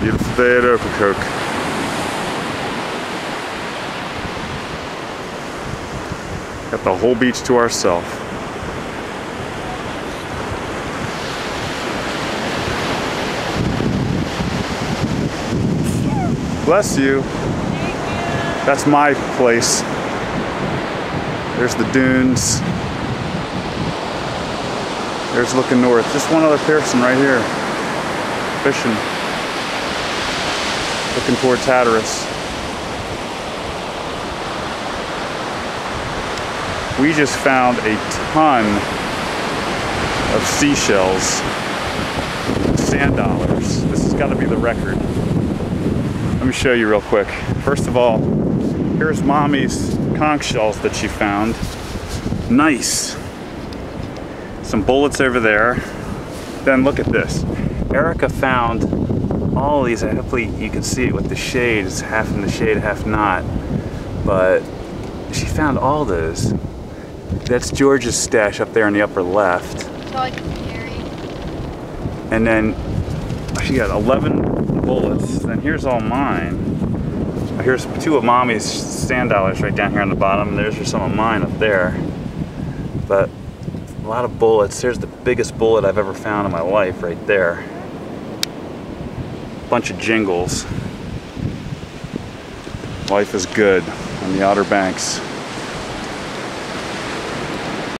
Beautiful day at Ocracoke. Got the whole beach to ourselves. Bless you. That's my place. There's the dunes. There's looking north. Just one other person right here. Fishing. Looking towards Hatteras. We just found a ton of seashells, sand dollars. This has got to be the record. Let me show you real quick. First of all, here's mommy's conch shells that she found. Nice. Some bullets over there. Then look at this. Erica found all these. Uh, hopefully you can see it with the shade. It's half in the shade, half not. But she found all those. That's George's stash up there in the upper left. And then she got 11 bullets. Then here's all mine. Here's two of mommy's sand dollars right down here on the bottom. There's some of mine up there. But a lot of bullets. There's the biggest bullet I've ever found in my life right there. Bunch of jingles. Life is good on the Outer Banks.